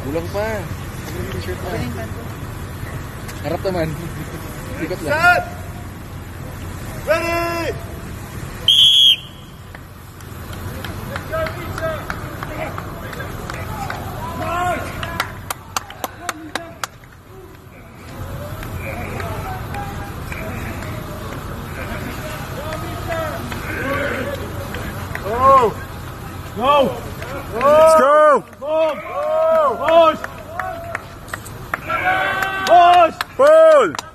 Kulang pa. Ano yung t-shirt na? Harap naman. Ikot lang. Set! Ready! Go! Go! Go! Push! Push! Pull!